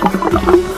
こっち。